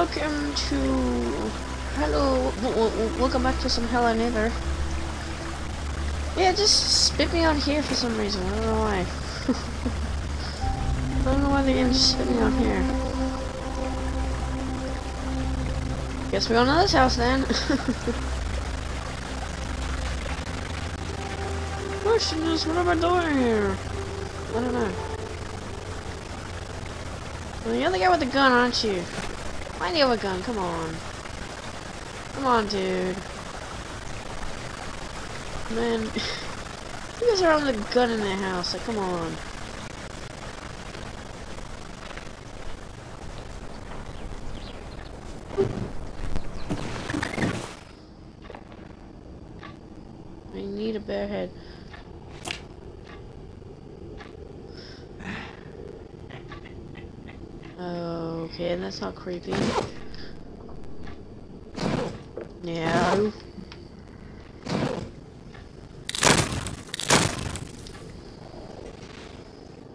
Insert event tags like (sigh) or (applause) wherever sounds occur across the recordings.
Welcome to... Hello, welcome back to some Hello Neighbor. Yeah, just spit me out here for some reason, I don't know why. (laughs) I don't know why the game just spit me out here. Guess we go to this house then. (laughs) Question is, what am I doing here? I don't know. Well, you're the guy with the gun, aren't you? You have a gun? Come on. Come on, dude. Man, (laughs) you guys are on the gun in the house. Like, come on. I need a bare head. Okay, that's not creepy. No.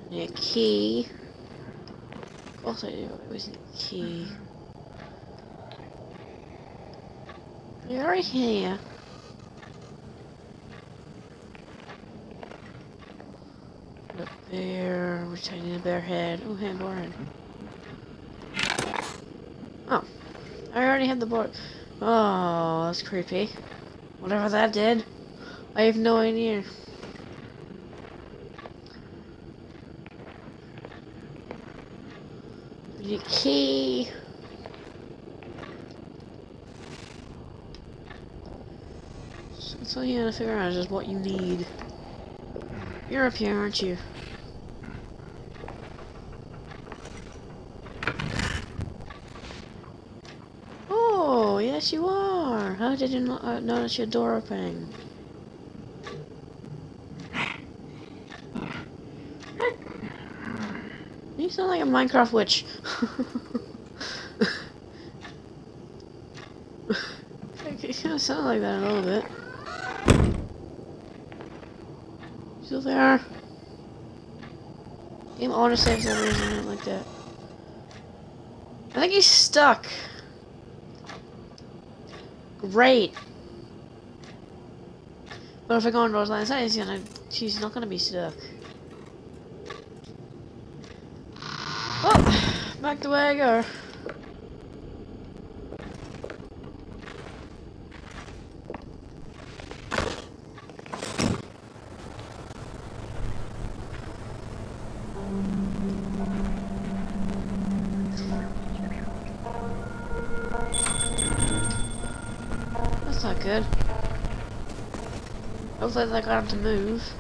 Need a key. Of course I do. It was a key. You're right here. The bear, which I need a bear head. Oh, hey, board. Oh. I already had the board. Oh, that's creepy. Whatever that did. I have no idea. The key. So that's all you gotta figure out is just what you need. You're up here, aren't you? Oh, yes you are. How did you not uh, notice your door opening? You sound like a Minecraft witch. (laughs) you kind of sound like that a little bit. Still there? Game auto saves every reason like that. I think he's stuck. Great. But if I go on Rose Line he's gonna she's not gonna be stuck. Oh back the way I go. Hopefully they got him to move.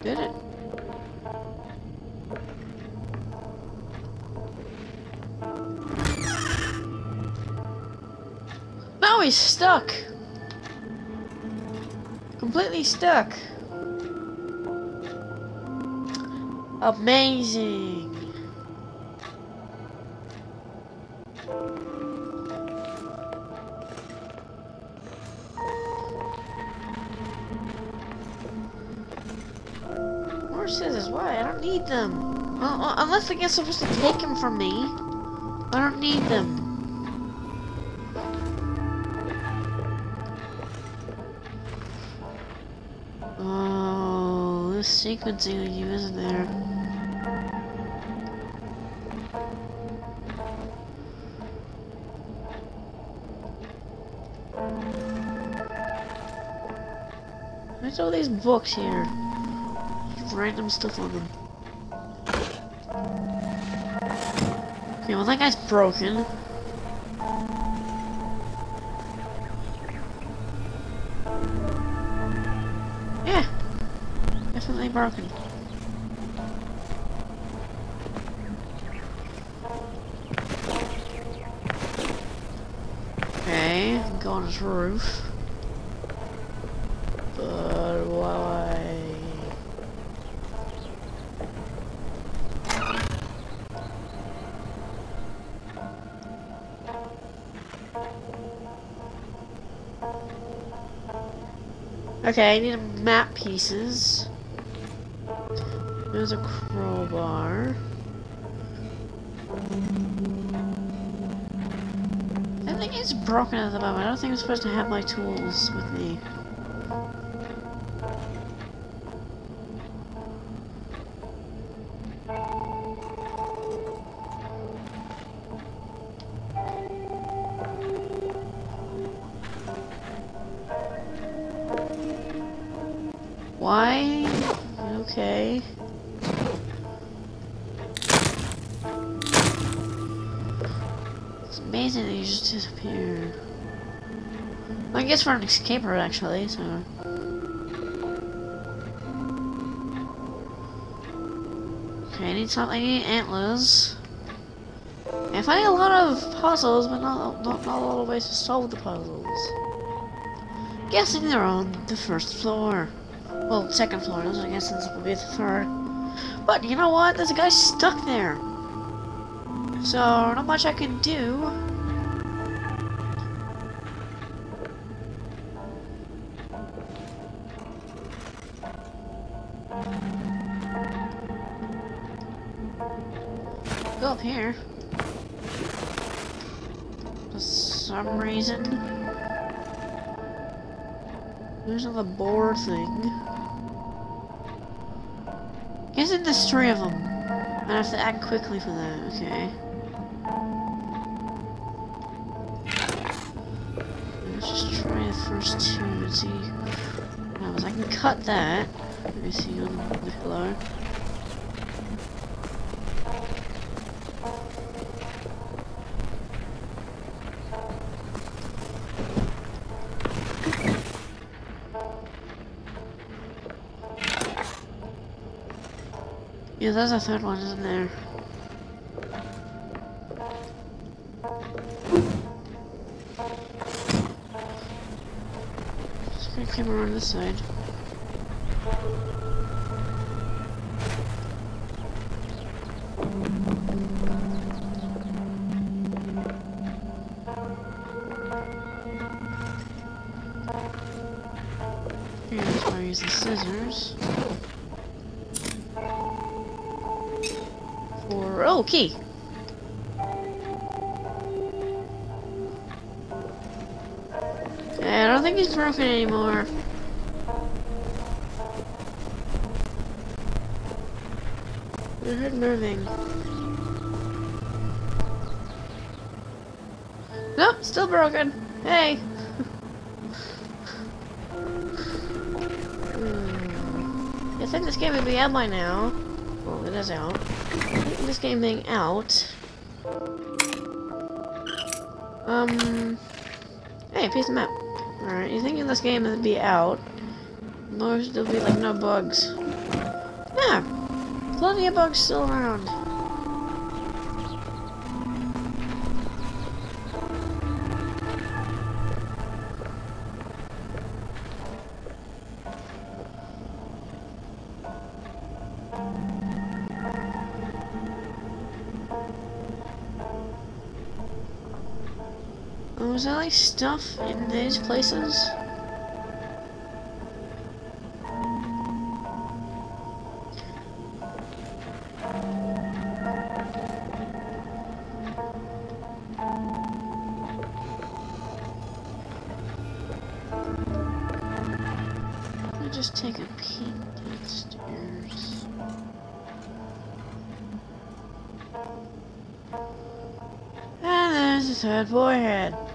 Did it? Now he's stuck! Completely stuck. Amazing. More scissors, why? I don't need them. Well, well, unless the guy's supposed to take them from me. I don't need them. Sequencing on you, isn't there? Where's all these books here? Random stuff on them. Okay, well that guy's broken. Broken. Okay, go on his roof. But why? Okay, I need map pieces. There's a crowbar. I think it's broken at the moment. I don't think I'm supposed to have my tools with me. Just disappeared. I guess we're an escape route actually, so. Okay, I need something. I need antlers. I'm finding a lot of puzzles, but not, not, not a lot of ways to solve the puzzles. Guessing they're on the first floor. Well, second floor. I guess this will be the third. But you know what? There's a guy stuck there. So, not much I can do. Another board thing. Guessing there's three of them. I have to act quickly for that, okay. Let's just try the first two and see. I can cut that. Let me see on the pillar. Yeah, there's a third one, isn't there? Just gonna come around this side. Key. I don't think he's broken anymore. I heard moving. Nope, still broken. Hey. Hmm. I think this game would be out by now. Well, it is out. This game being out. Um. Hey, piece of map. Alright, you thinking this game would be out? Most there'll be like no bugs. Yeah, plenty of bugs still around. Was there like stuff in these places? Just take a peek downstairs. And there's the third boy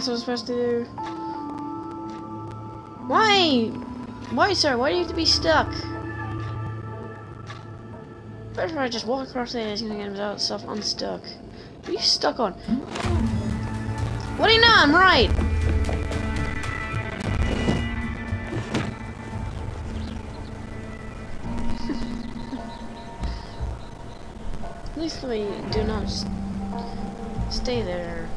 Is there something I was supposed to do? Why? Why, sir? Why do you have to be stuck? First, if I just walk across there, he's gonna get himself unstuck. What are you stuck on? What do you know? I'm right! (laughs) At least we do not stay there.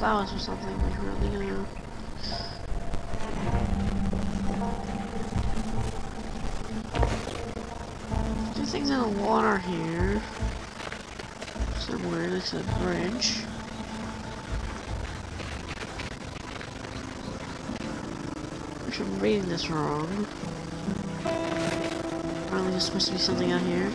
Flowers or something, like really know. There's things in the water here. Somewhere, there's a bridge. If I'm reading this wrong. Probably there's supposed to be something out here.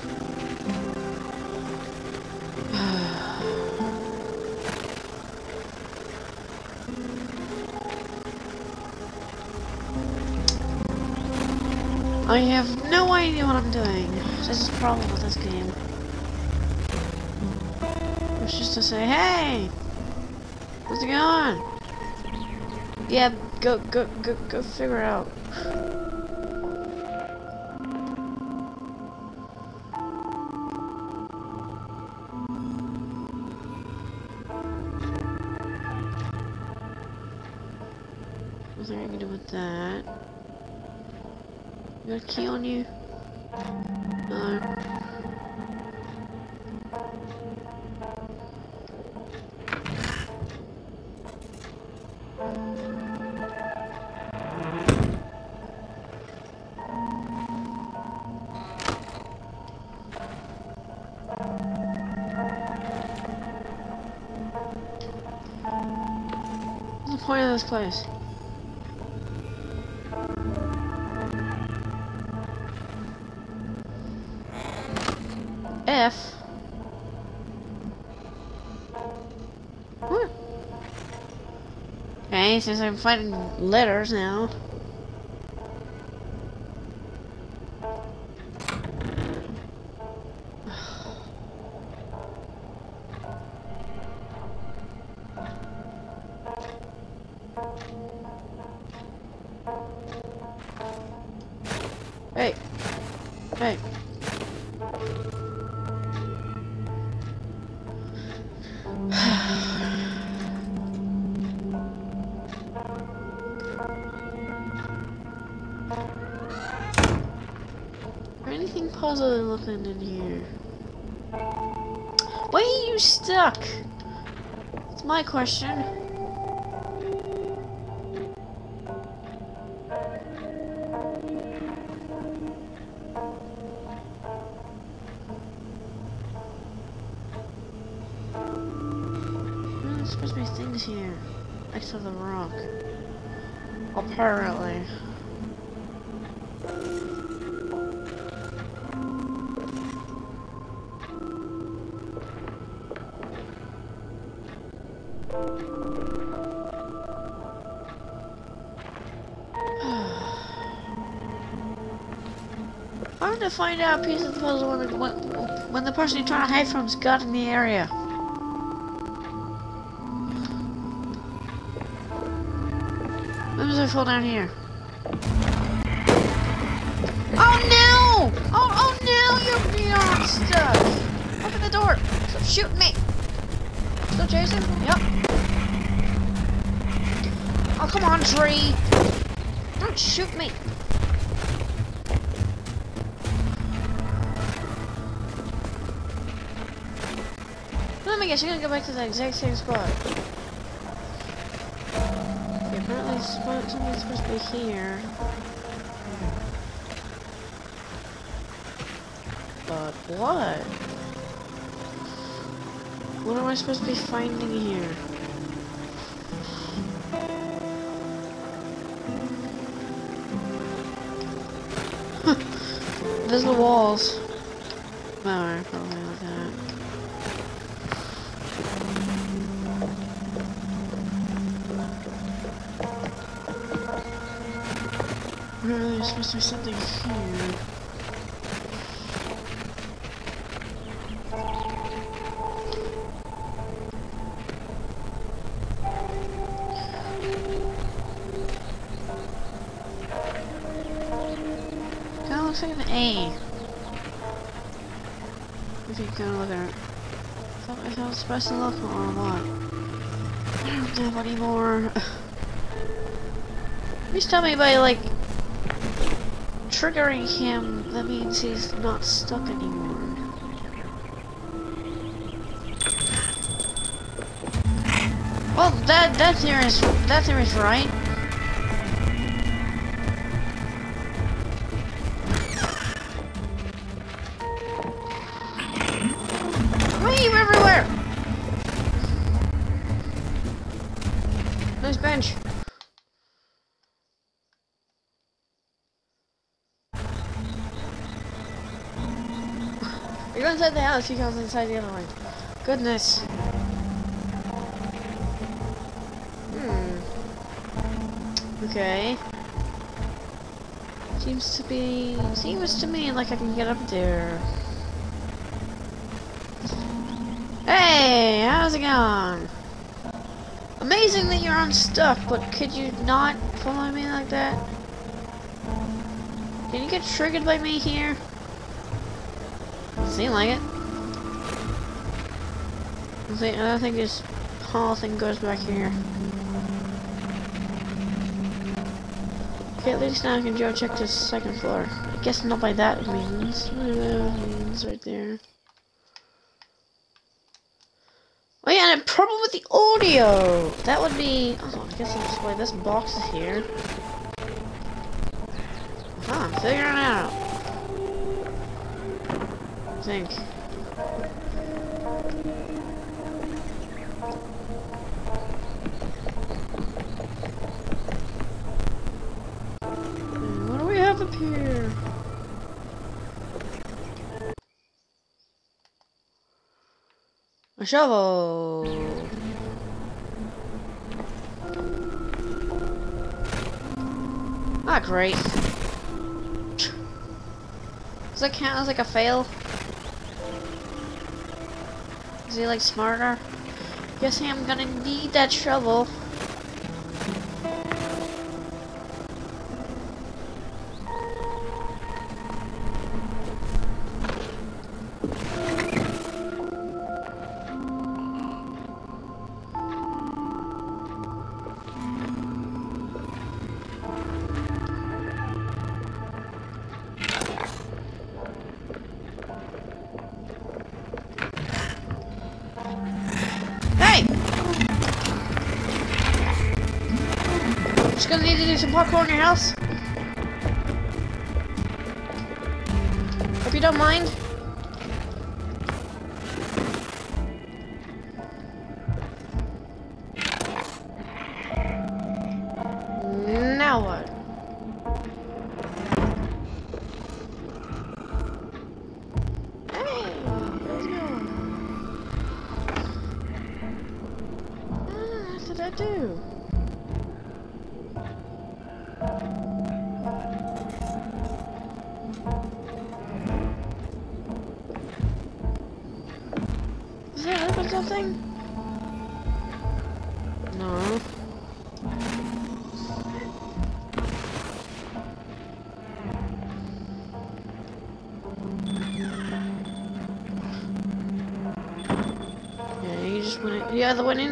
I have no idea what I'm doing. This is the problem with this game. It's just to say, hey! What's going on? Yeah, go, go, go, go figure out. This place? F. Okay, since I'm fighting letters now. Hey. Hey. (sighs) Anything puzzling looking in here? Why are you stuck? It's my question. To find out a piece of the puzzle when the, when, when the person you're trying to hide from's got in the area. Does I fall down here? Oh no! Oh, oh no! You're! Open the door! Stop shooting me! Still chasing? Yep. Oh, come on, tree! Don't shoot me! Me guess, you're gonna go back to the exact same spot. Okay, apparently spot something's supposed to be here. But what? What am I supposed to be finding here? (laughs) There's the walls. Alright, probably like that. There's supposed to be something here. Kinda looks like an A. If you kinda look at it. I thought I thought it was supposed to look or what? I don't know anymore. (laughs) Please tell me by like triggering him that means he's not stuck anymore. Well, that that theory is that theory is right. Inside the house, he goes inside the other one. Goodness. Hmm. Okay. Seems to be... Seems to me like I can get up there. Hey, how's it going? Amazing that you're unstuck, but could you not follow me like that? Can you get triggered by me here? Seem like it. I think, this whole thing goes back here. Okay, at least now I can go check the second floor. I guess not by that means. Means right there. Oh yeah, and a problem with the audio! That would be... Oh, I guess that's why this box here. Huh, I'm figuring it out. Think. What do we have up here? A shovel. Ah, great. Does that count as like a fail? Is he like smarter? Guessing I'm gonna need that shovel. Gonna need to do some parkour in your house. Hope you don't mind.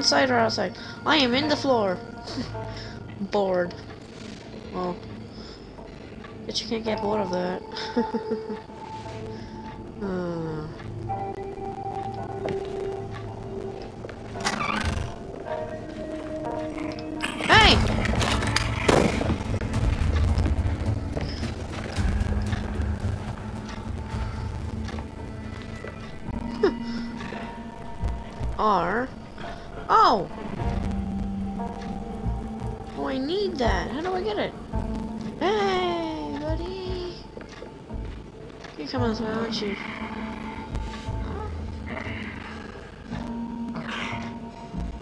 Inside or outside. I am in the floor. (laughs) bored. Well, but you can't get bored of that. (laughs) you?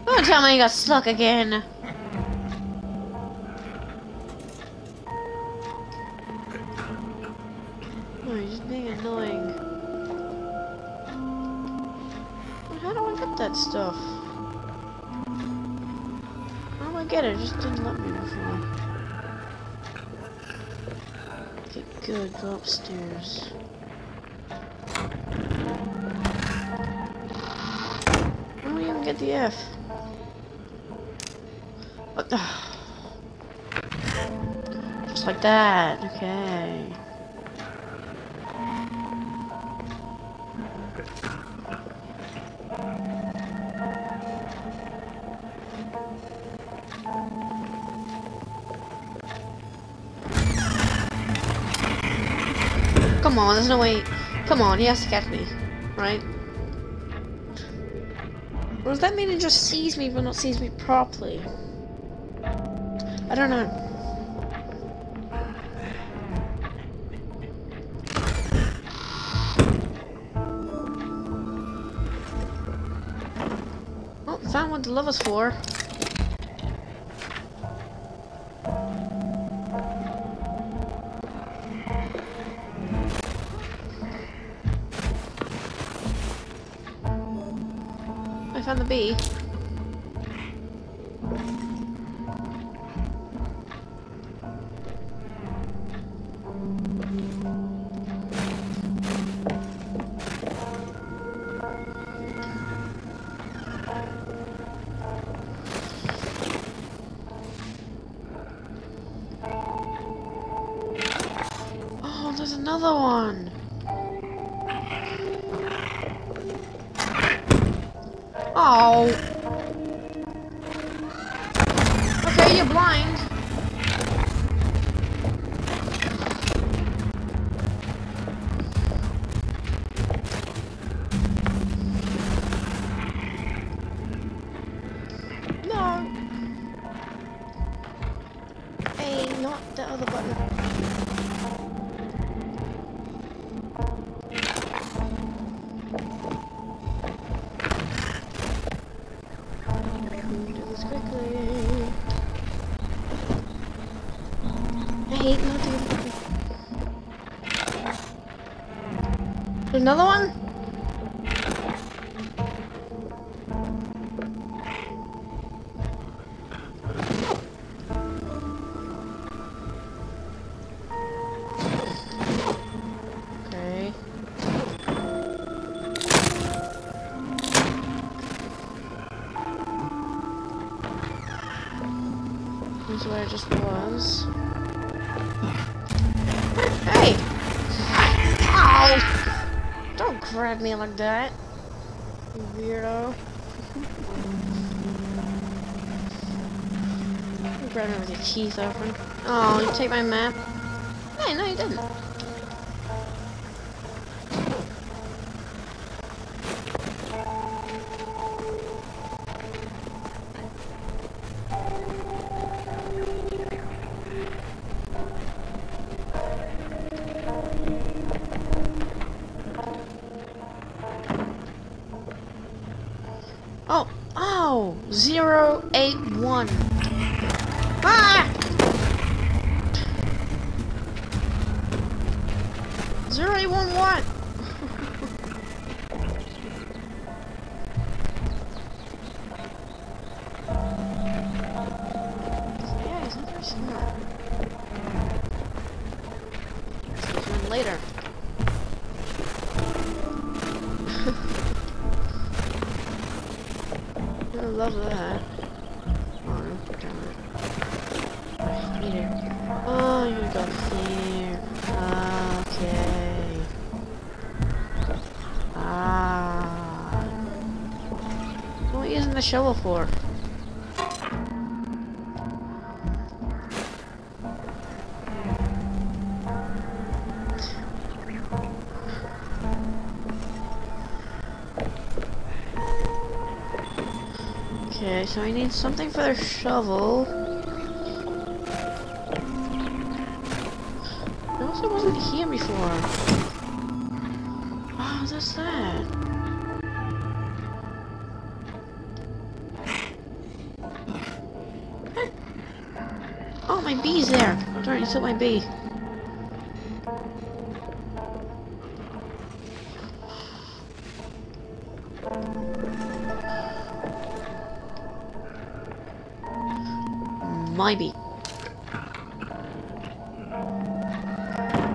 Don't tell me you got stuck again. Get the F? What the? Just like that. Okay. Come on, there's no way. Come on, he has to catch me, right? Does that mean it just sees me but not sees me properly? I don't know. Oh, found what the love is for. Another one. Oh. Another one? Grab me with your teeth open. Oh, you take my map? Hey, no you didn't. Oh, Oh, zero eight one. Zero eight shovel for? Okay, so I need something for the shovel. Took my bee. My bee.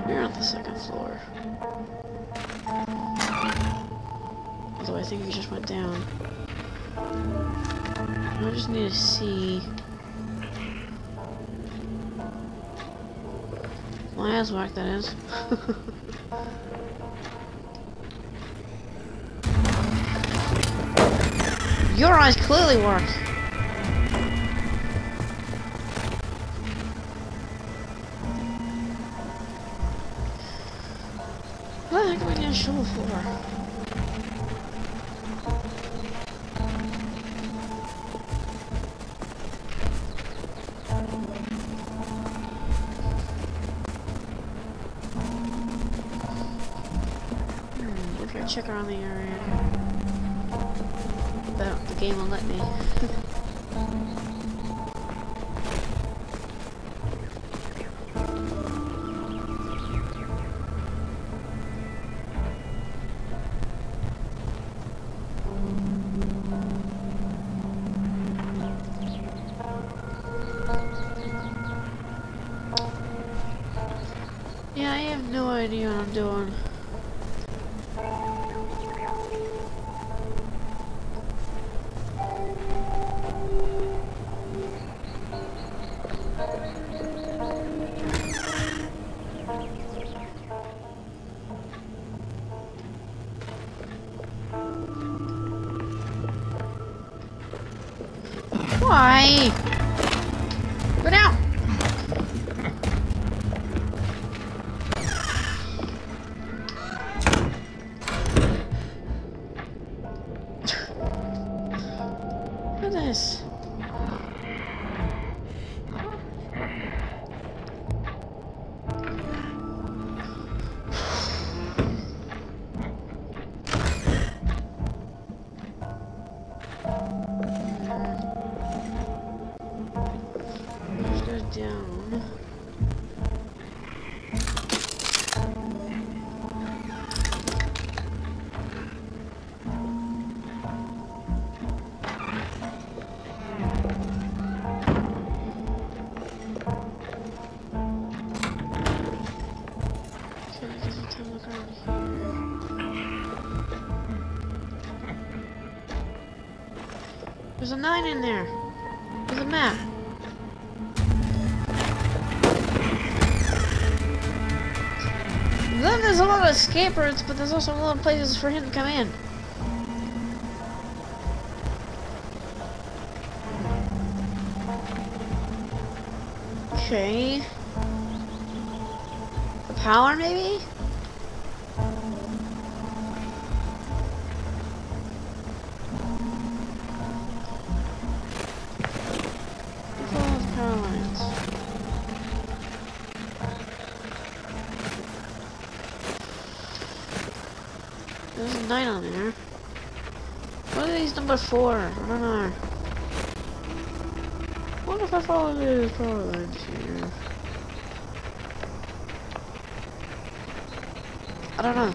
You're on the second floor. Although I think we just went down. I just need to see. That is. (laughs) Your eyes clearly work. Idea what I'm doing. Why? Go down! But there's also a lot of places for him to come in. I don't know. What if I follow the power lines? I don't know.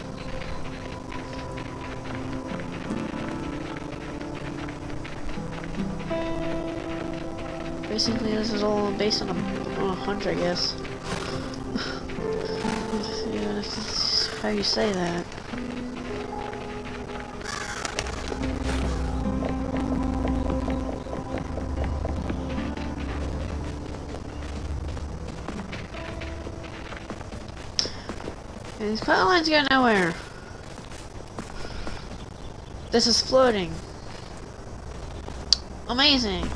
Basically, this is all based on a, on a hunch, I guess. yeah, that's (laughs) how you say that. These power lines go nowhere. This is floating. Amazing. (sighs)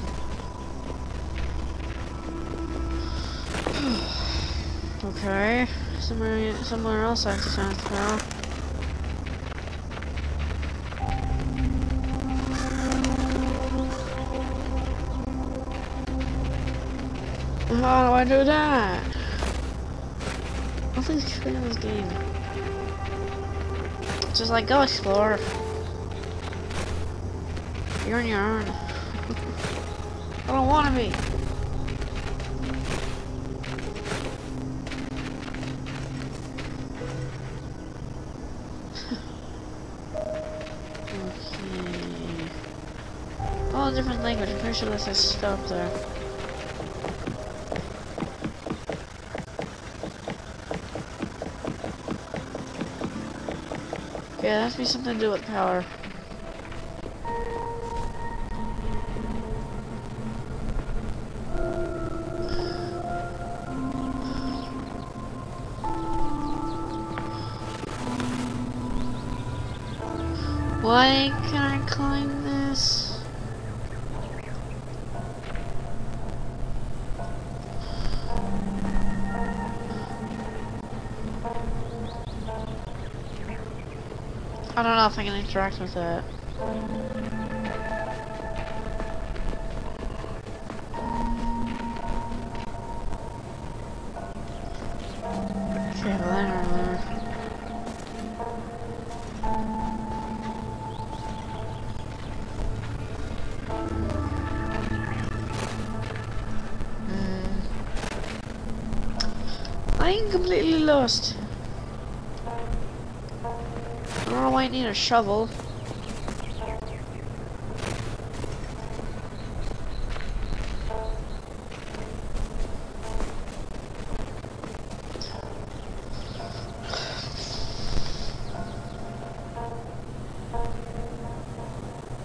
okay. Somewhere somewhere else I have to transfer. How do I do that? Nothing's clear in this game. Just like go explore. You're on your own. (laughs) I don't want to be. (laughs) okay. All different language. I'm pretty sure this is stop there. Yeah, that has to be something to do with power. Why can I climb If I can interact with it. Shovel.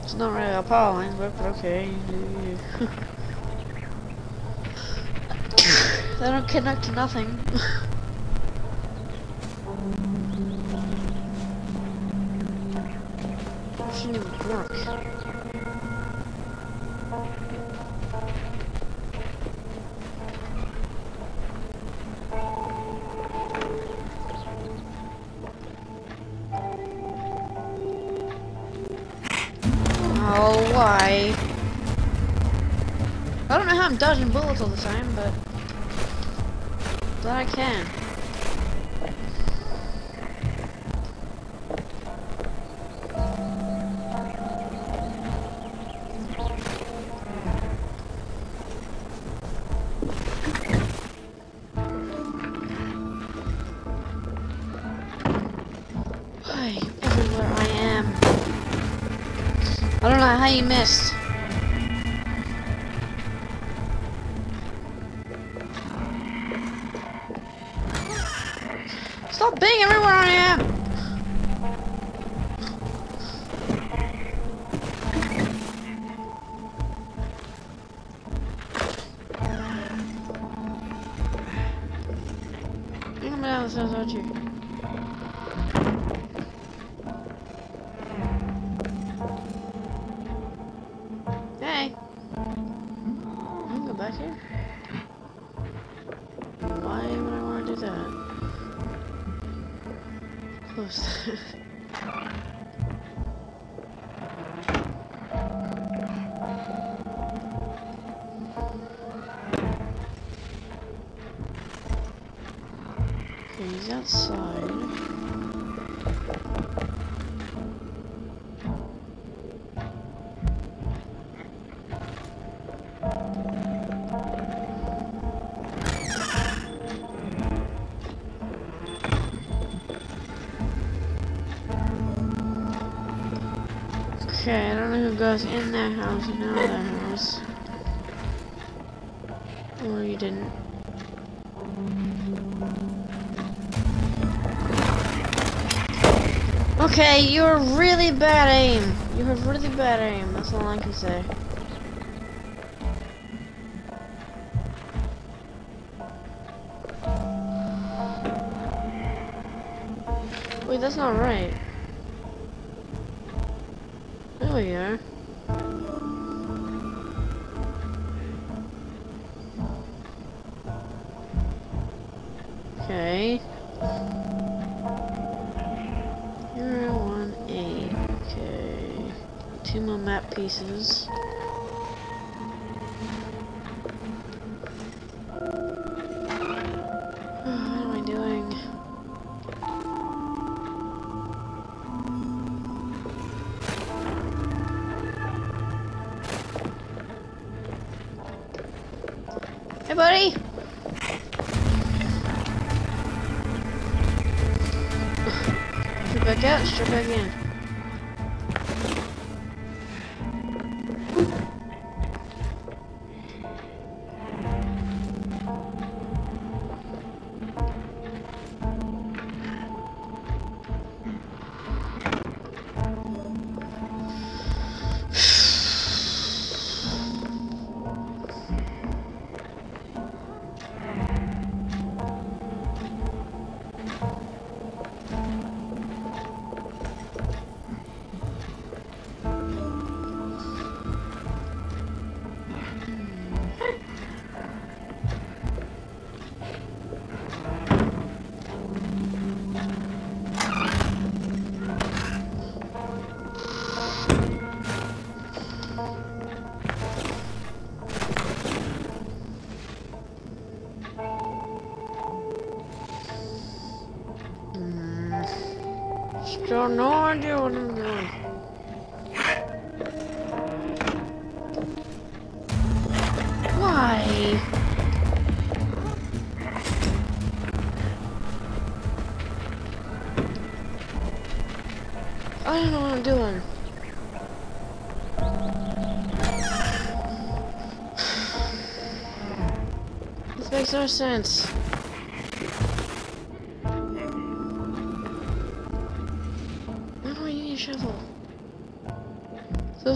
It's not really a power line, but okay. (laughs) they don't connect to nothing. (laughs) all the time, but... But I can. Everywhere I am. I don't know how you missed. Goes in that house and out of that house. Or you didn't. Okay, you're really bad aim. You have really bad aim. That's all I can say. Wait, that's not right. There we are. Okay. Zero one eight. Okay. Two more map pieces. Still no idea what I'm doing. Why? I don't know what I'm doing. This makes no sense.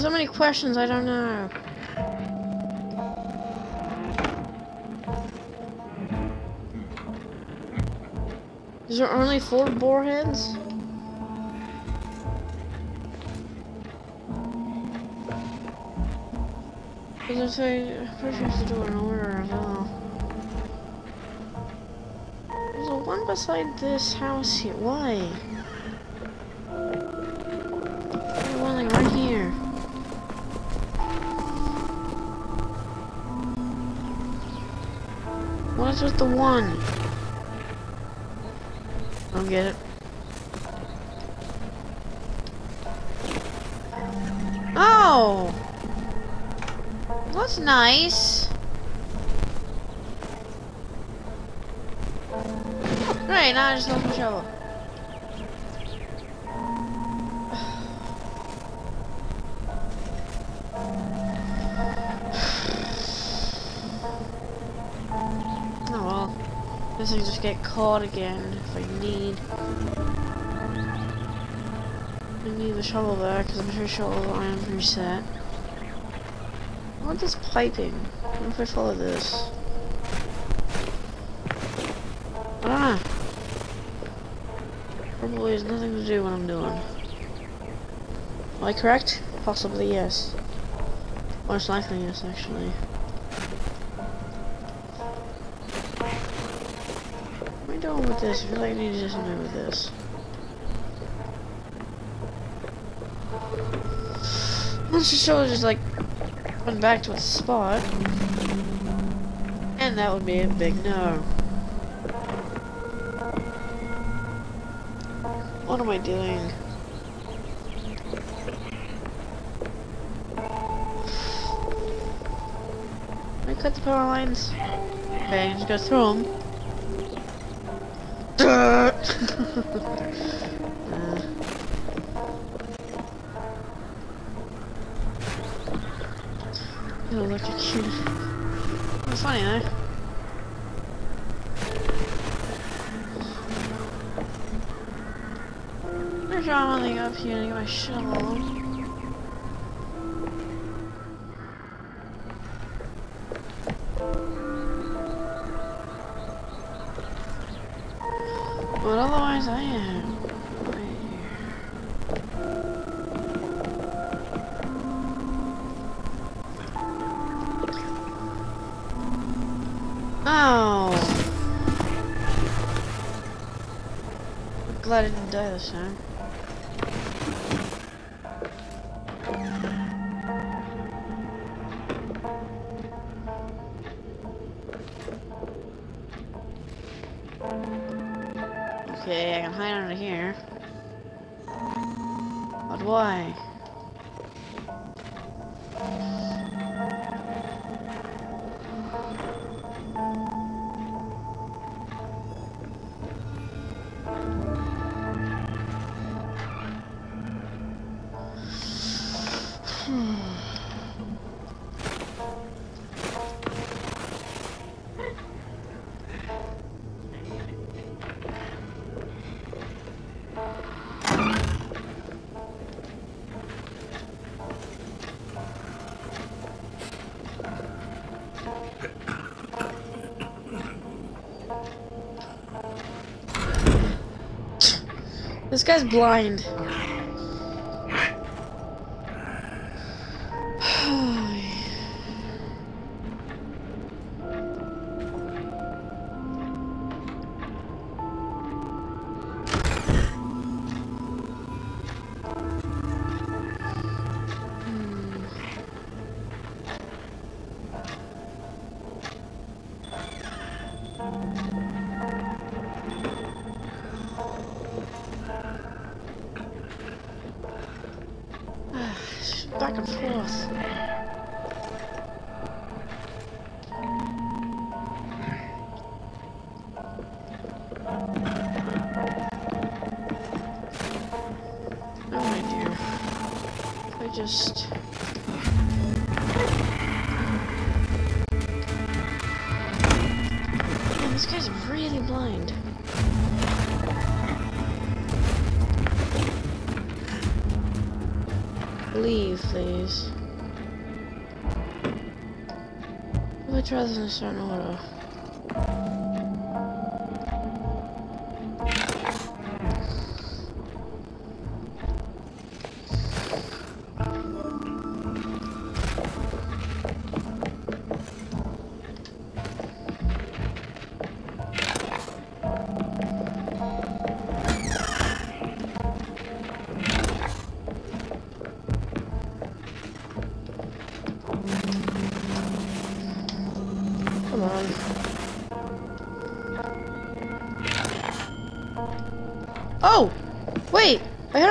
So many questions I don't know. Is there only four boar heads? Because I I'm pretty sure it's to do it in order as well. There's a one beside this house here. Why? With the one? I don't get it. Oh! That's nice. Right, now I just lost my shovel. Guess I can just get caught again if I need. I need the shovel there because I'm sure the iron's reset. What is piping? What if I follow this? I know. Probably has nothing to do with what I'm doing. Am I correct? Possibly yes. Most likely yes, actually. With this? I feel like I need to do something with this. Just show just like Went back to a spot. And that would be a big no. What am I doing? I cut the power lines? Okay, just go through them uh. (laughs) Look at you. That's funny, though. I'm running up here to get my shovel. Otherwise, I am. Oh. Glad I didn't die this time. This guy's blind. Back and forth. Let me try this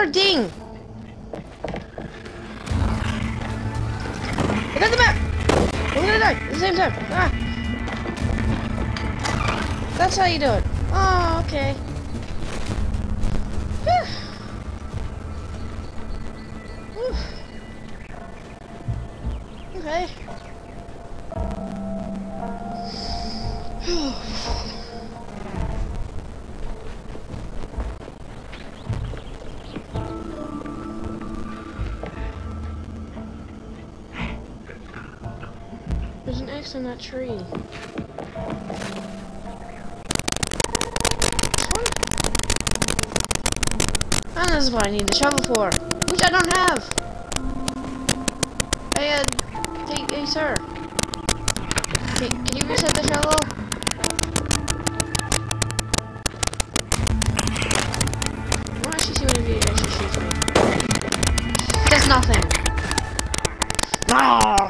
I ding! I got the map! We're gonna die at the same time! Ah! That's how you do it. An that tree. And this is what I need the shovel for, which I don't have. Hey, uh, hey, hey sir. Hey, can you reset the shovel? I nothing. No.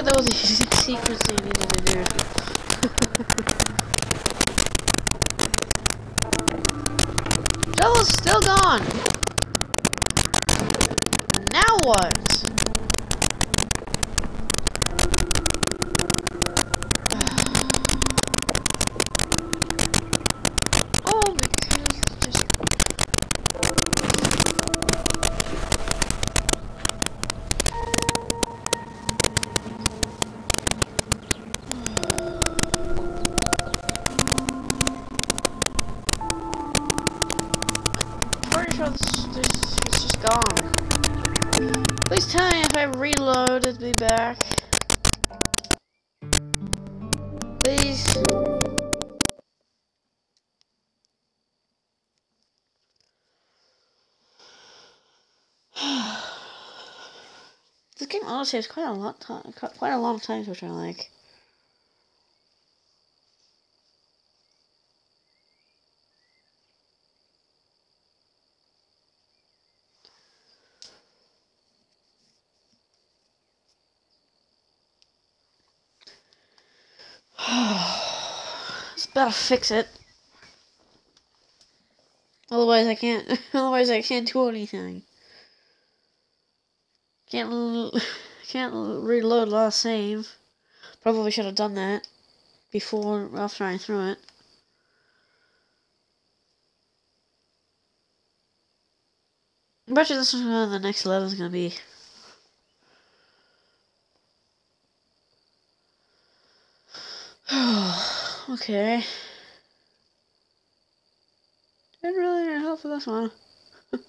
sure that was a (laughs) secret thing needed to do. (laughs) Jello's still gone! Now what? Please. (sighs) this game honestly has quite a lot time, quite a long time, which I like. Better fix it. Otherwise, I can't. (laughs) Otherwise, I can't do anything. Can't. (laughs) Can't reload last save. Probably should have done that before after I threw it. I bet you this is where the next level is gonna be. Okay. Didn't really need help for this one. (laughs)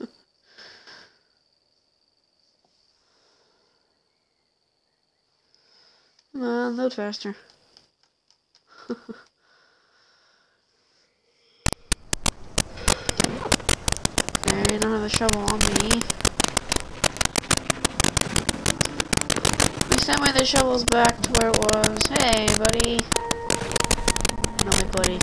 Come on, load faster. (laughs) I don't have a shovel on me. Please tell me the shovel's back to where it was. Hey, buddy. No, my buddy.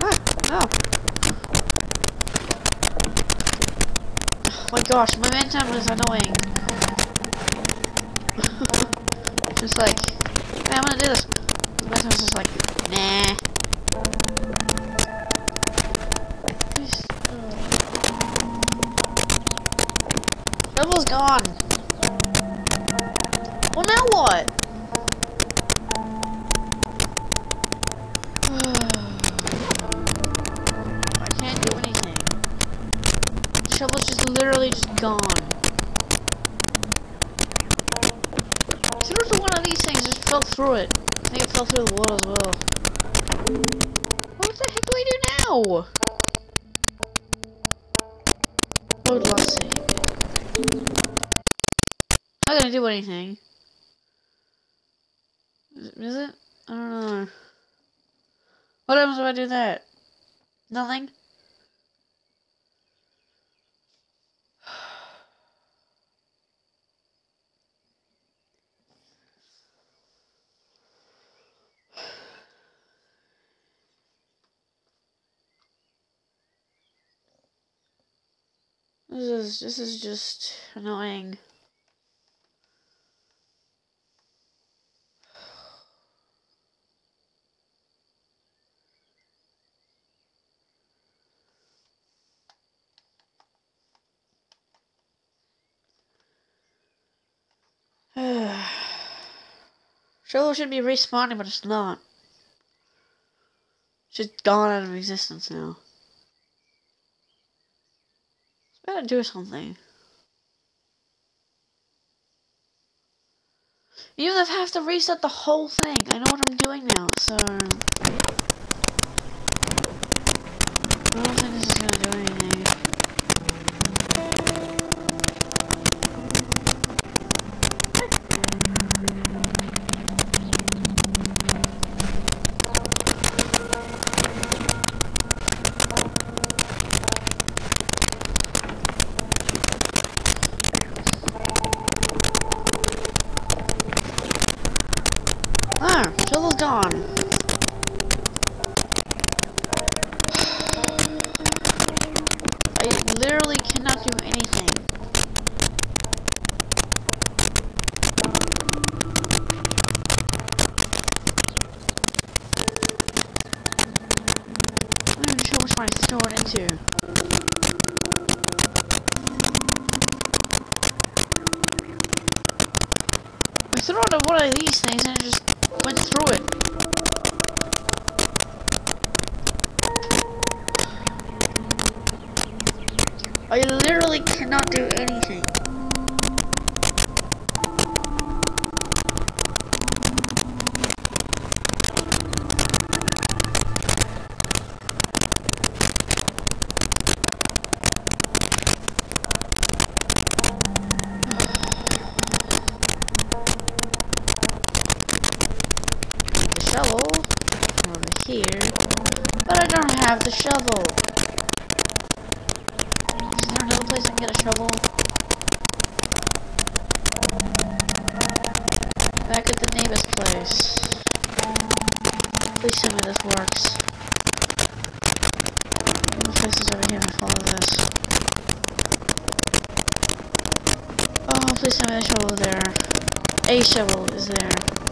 Ah, no. Oh my gosh, momentum is annoying. (laughs) just like, hey, I'm gonna do this. Momentum's just like, Shovel's gone. Well, now what? (sighs) I can't do anything. The shovel's just literally just gone. Seriously, one of these things just fell through it. I think it fell through the wall as well. What the heck do I do now? Load last save. Not gonna do anything. Is it? Is it? I don't know. What happens if I do that? Nothing? (sighs) This is this is just annoying. Shovel should be respawning, but it's not. It's just gone out of existence now. It's better do something. Even if I have to reset the whole thing, I know what I'm doing now, so... I don't think this is gonna do anything. Ah, shovel's gone. to? I threw out one of these things and it just went through it. I literally cannot do anything. the shovel over here, but I don't have the shovel. Is there another place I can get a shovel? Back at the neighbor's place. Please tell me this works. The place is over here and follow this. Oh, please tell me the shovel there. A shovel is there.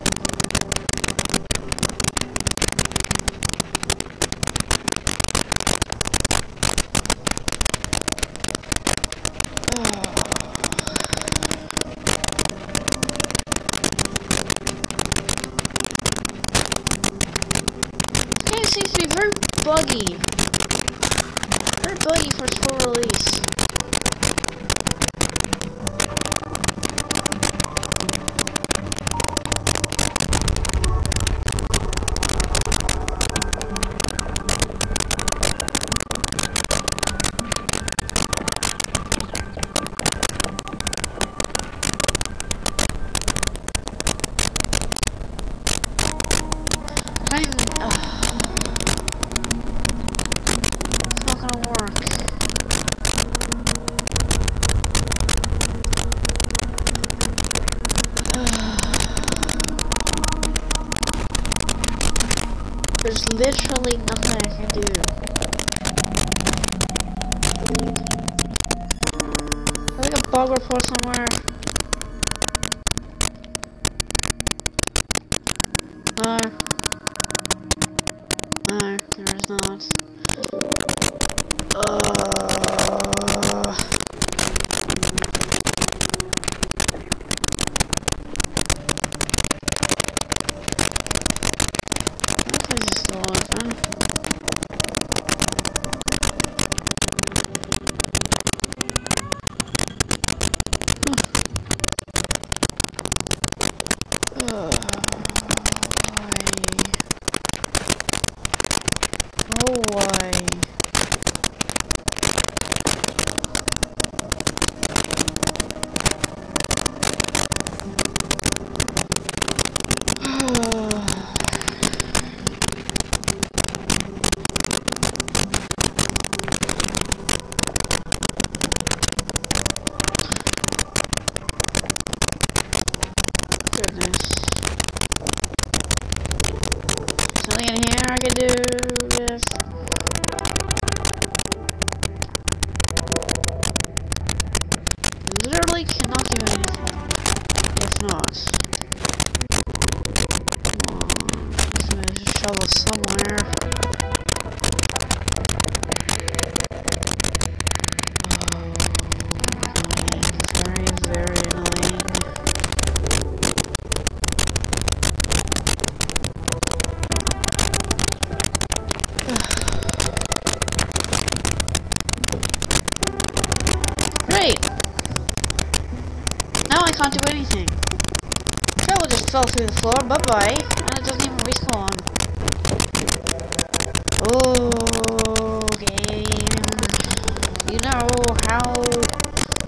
You know how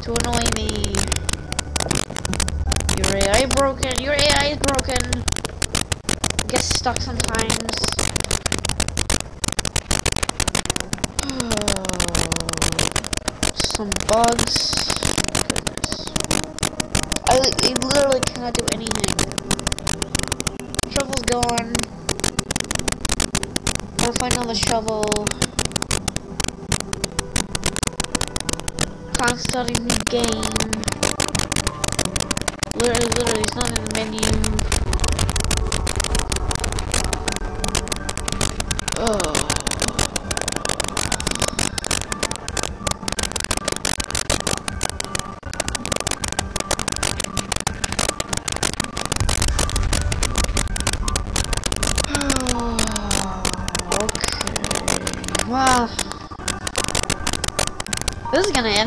to annoy me. Your AI is broken, your AI is broken. Gets stuck sometimes. (sighs) Some bugs. Goodness. I, I literally cannot do anything. Shovel's gone. Gotta find another shovel. Can't start a new game. Literally, literally, it's not in the menu.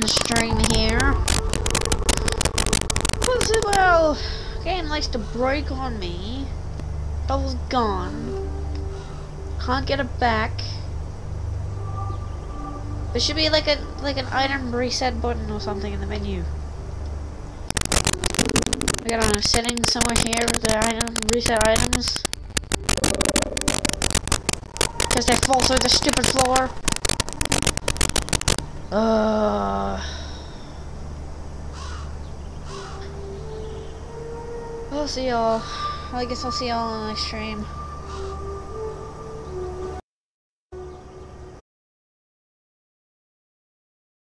End stream here. Well, game likes to break on me. Double's gone. Can't get it back. There should be like a like an item reset button or something in the menu. I got on a setting somewhere here with the item reset items. Because they fall through the stupid floor. Uh I'll see y'all. I guess I'll see y'all on the next stream.